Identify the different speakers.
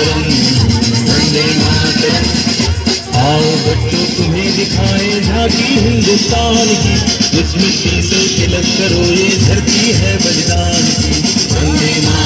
Speaker 1: मातरम वंदे मातरम आओ बच्चों, तुम्हें दिखाए झांकी हिंदुस्तान की। मिट्टी से तिलक करो, ये धरती है बलिदान की। वंदे मातरम